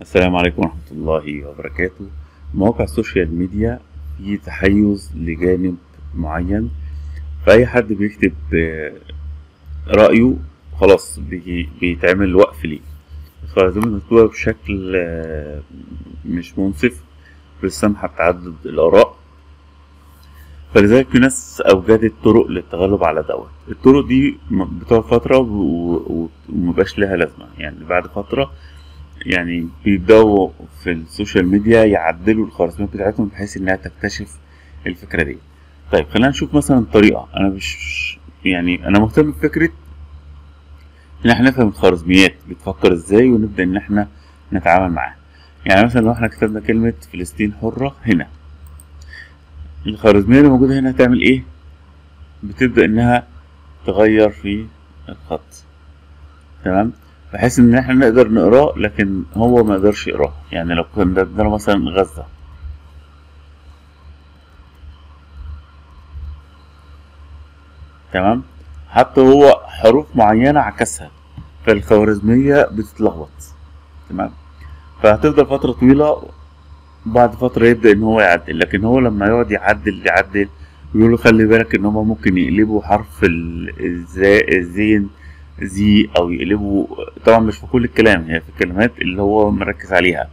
السلام عليكم ورحمة الله وبركاته. مواقع ال social media في تحيز لجانب معين فأي حد بيكتب آه، رأيه خلاص بي- بيتعمل وقف ليه. الخوارزمية مكتوبة بشكل آه، مش منصف بالسمح بتعدد الآراء. فلذلك في ناس أوجدت طرق للتغلب على دوت. الطرق دي بتقعد فترة ومبقاش لها لازمة. يعني بعد فترة يعني بيبدأوا في السوشيال ميديا يعدلوا الخوارزميات بتاعتهم بحيث إنها تكتشف الفكرة دي. طيب خلينا نشوف مثلا طريقة. أنا مش يعني أنا مهتم بفكرة إن إحنا نفهم الخوارزميات بتفكر إزاي ونبدأ إن إحنا نتعامل معاها. يعني مثلا لو إحنا كتبنا كلمة فلسطين حرة هنا الخوارزمية اللي موجودة هنا هتعمل إيه؟ بتبدأ إنها تغير في الخط. تمام؟ بحيث إن إحنا نقدر نقراه لكن هو ما يقدرش يقراه يعني لو كان ده مثلا غزة. تمام؟ حتى هو حروف معينة عكسها. فالخوارزمية بتتلخبط. تمام؟ فهتفضل فترة طويلة بعد فترة يبدأ إن هو يعدل. لكن هو لما يقعد يعدل يعدل يقول له خلي بالك إن هما ممكن يقلبوا حرف الزين زي أو يقلبوا طبعا مش في كل الكلام هي في الكلمات اللي هو مركز عليها.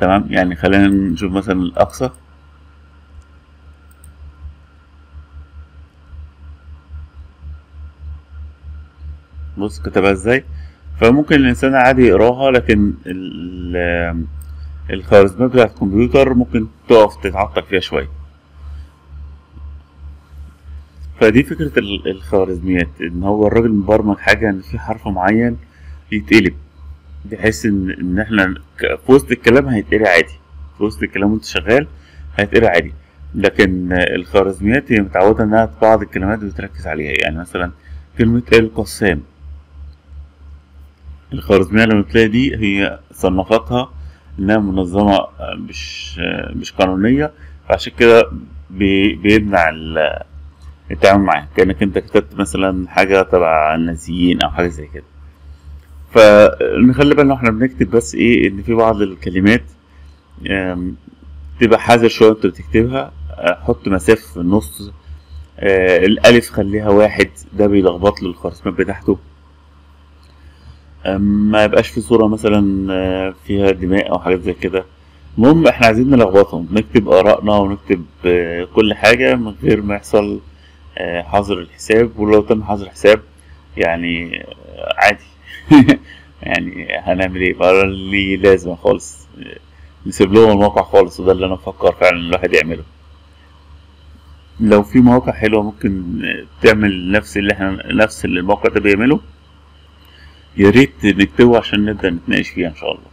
تمام؟ يعني خلينا نشوف مثلا الأقصى. بص كتبها إزاي؟ فممكن الإنسان عادي يقراها لكن ال- الخوارزميات بتاعت الكمبيوتر ممكن تقف تتعطل فيها شوية. فدي فكرة ال- الخوارزميات إن هو الراجل مبرمج حاجة إن في حرف معين يتقلب بحيث إن إحنا ك- في وسط الكلام هيتقري عادي في وسط الكلام وأنت شغال هيتقري عادي. لكن الخوارزميات هي متعودة إنها في بعض الكلمات بتركز عليها يعني مثلا كلمة القسام. الخوارزمية لما بتلاقي دي هي صنفتها إنها منظمة مش مش قانونية فعشان كده بي- بيمنع التعامل معاها كأنك أنت كتبت مثلا حاجة تبع النازيين أو حاجة زي كده. فنخلي بالنا وإحنا بنكتب بس إيه إن في بعض الكلمات تبقى حذر شوية وأنت بتكتبها. حط مسافة في النص. آه، الألف خليها واحد ده بيلخبط له الخوارزميات بتاعته. ما يبقاش في صورة مثلا آه، فيها دماء أو حاجات زي كده. المهم إحنا عايزين نلخبطهم نكتب آرائنا ونكتب آه، كل حاجة من غير ما يحصل حظر الحساب ولو تم حظر الحساب يعني آه، عادي. يعني هنعمل إيه؟ بقى لي لازمة خالص آه، نسيب لهم الموقع خالص وده اللي أنا بفكر فعلا الواحد يعمله. لو في مواقع حلوة ممكن آه، تعمل نفس اللي إحنا نفس اللي الموقع ده بيعمله يا ريت نكتبه عشان نبدأ نتناقش فيها إن شاء الله.